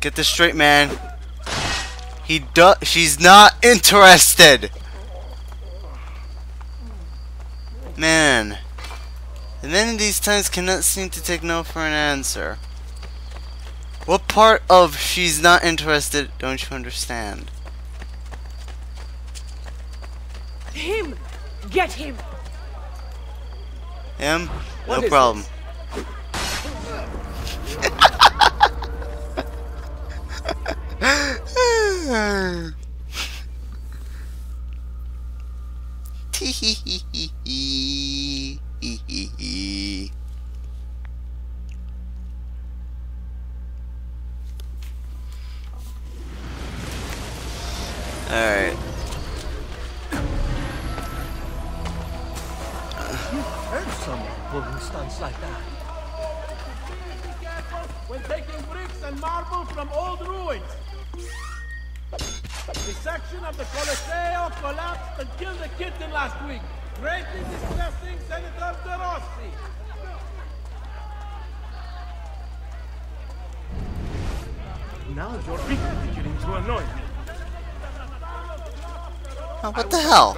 Get this straight, man. He do she's not interested. Man. And then these times cannot seem to take no for an answer. What part of she's not interested don't you understand? Him! Get him! Him? What no is problem. Alright. Heard someone pulling stunts like that. when taking bricks and marble from old ruins. A section of the Colosseo collapsed and killed a kitten last week, greatly distressing Senator De Rossi. Now you're really beginning to annoy me. Oh, what the hell?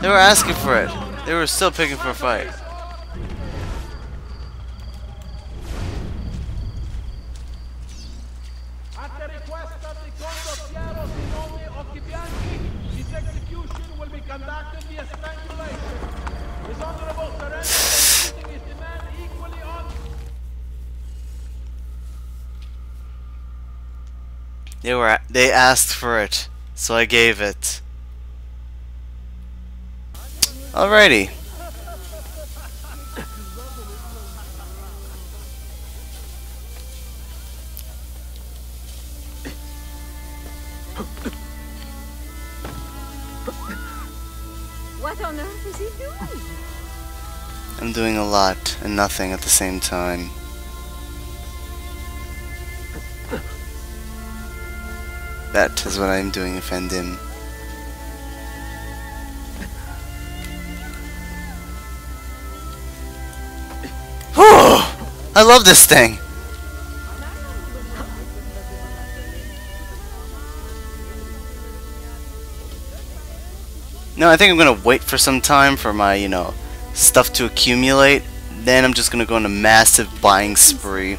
They were asking for it. They were still picking for a fight. They were they asked for it, so I gave it. Alrighty. What on earth is he doing? I'm doing a lot and nothing at the same time. That is what I'm doing, Effendim. Whew! I love this thing! No, I think I'm gonna wait for some time for my, you know, stuff to accumulate. Then I'm just gonna go on a massive buying spree.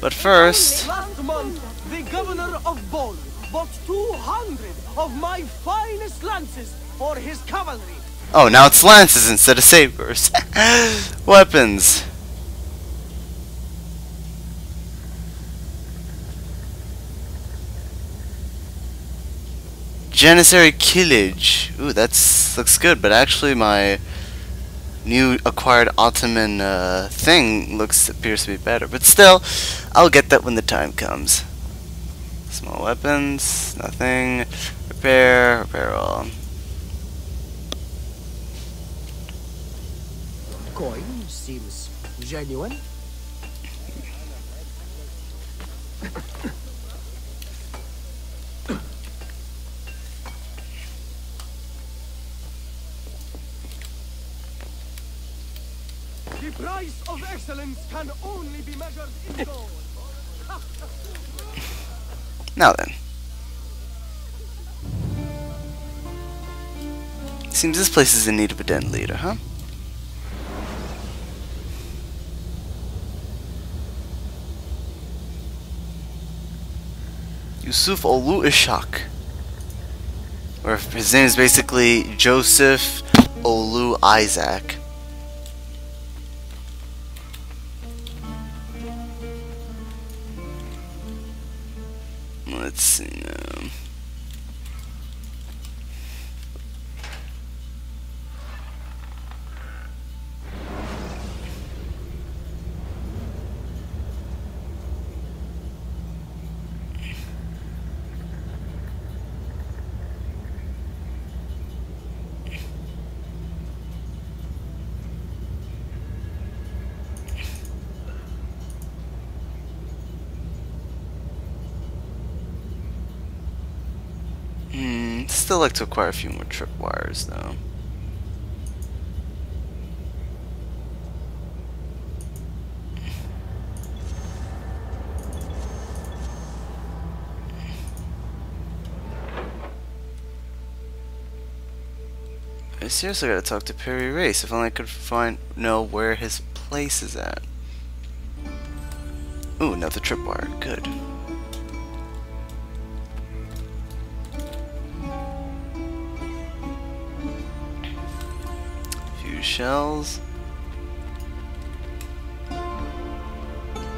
But first, Last month, the governor of Bol bought 200 of my finest lances for his cavalry. oh, now it's lances instead of sabers. Weapons. Janissary Kilij. Ooh, that's looks good, but actually my new acquired Ottoman uh, thing looks appears to be better. But still, I'll get that when the time comes. Small weapons, nothing. Repair, repair all. Coin seems genuine. Price of excellence can only be measured in gold. Now then. Seems this place is in need of a den leader, huh? Yusuf Olu Ishak. Or his name is basically Joseph Olu Isaac. Let's see um, now. still like to acquire a few more tripwires, though. I seriously gotta talk to Piri Reis. If only I could find know where his place is at. Ooh, another tripwire. Good. Few shells.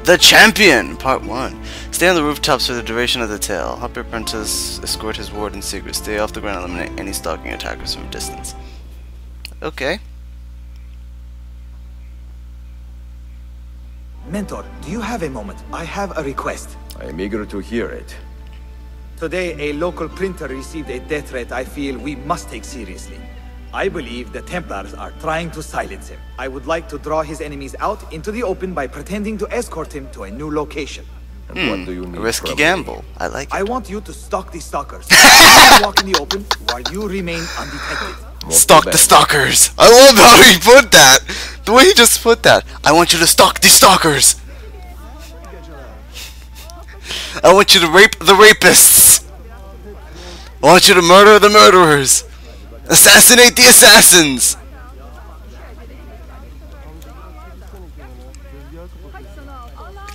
The Champion! Part 1. Stay on the rooftops for the duration of the tale. Help your apprentice escort his ward in secret. Stay off the ground and eliminate any stalking attackers from a distance. Okay. Mentor, do you have a moment? I have a request. I am eager to hear it. Today, a local printer received a death threat I feel we must take seriously. I believe the Templars are trying to silence him. I would like to draw his enemies out into the open by pretending to escort him to a new location. And what do you A risky from me? gamble. I like it. I want you to stalk the stalkers. Walk in the open while you remain undetected. Molto Stalk the bene. stalkers! I love how he put that! The way he just put that. I want you to stalk the stalkers! I want you to rape the rapists! I want you to murder the murderers! Assassinate the assassins!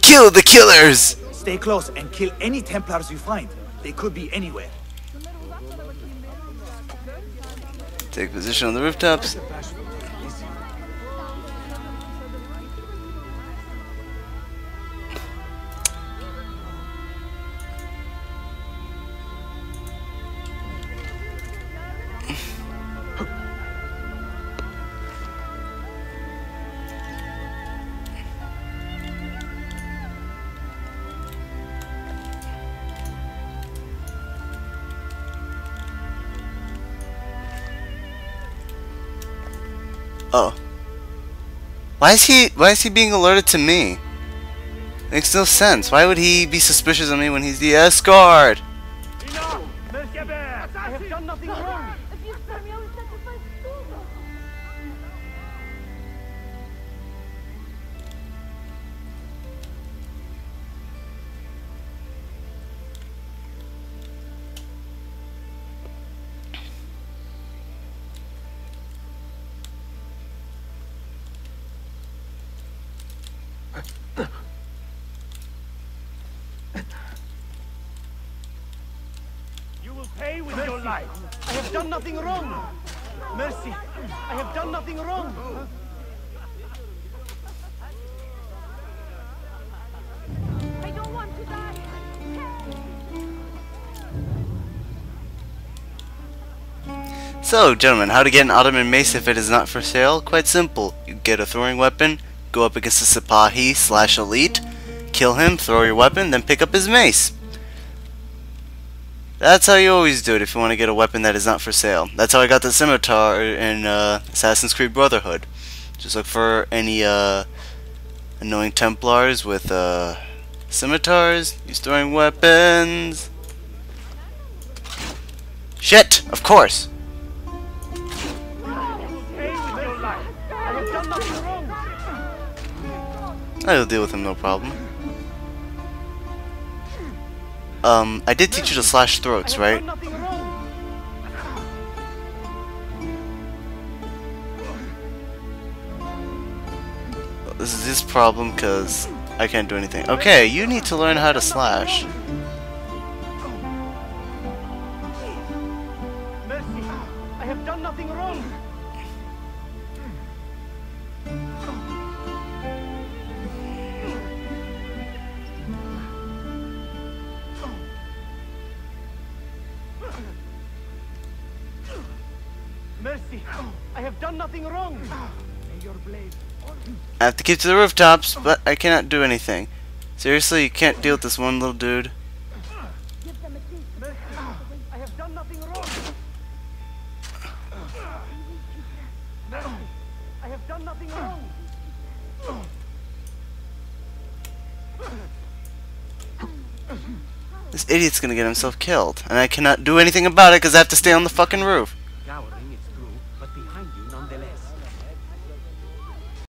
Kill the killers! Stay close and kill any Templars you find. They could be anywhere. Take position on the rooftops. Oh. Why is he why is he being alerted to me? Makes no sense. Why would he be suspicious of me when he's the escort? You will pay with your life. I have done nothing wrong. Mercy, I have done nothing wrong. I don't want to die. So, gentlemen, how to get an Ottoman mace if it is not for sale? Quite simple. You get a throwing weapon, go up against the Sipahi slash elite, kill him, throw your weapon, then pick up his mace. That's how you always do it if you want to get a weapon that is not for sale. That's how I got the scimitar in uh, Assassin's Creed Brotherhood. Just look for any uh, annoying Templars with uh, scimitars, use throwing weapons. Shit! Of course! I'll deal with him, no problem. Um, I did teach you to slash throats, right? done nothing wrong. This is his problem, because I can't do anything. Okay, you need to learn how to slash. Mercy, I have done nothing wrong. May your blade I have to keep to the rooftops, but I cannot do anything. Seriously, you can't deal with this one little dude? Mercy, I have done nothing wrong. I have done nothing wrong. This idiot's gonna get himself killed, and I cannot do anything about it because I have to stay on the fucking roof.